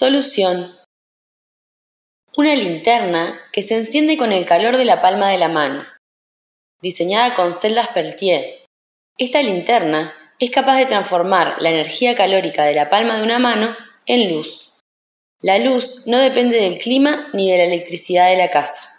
Solución. Una linterna que se enciende con el calor de la palma de la mano. Diseñada con celdas Peltier. Esta linterna es capaz de transformar la energía calórica de la palma de una mano en luz. La luz no depende del clima ni de la electricidad de la casa.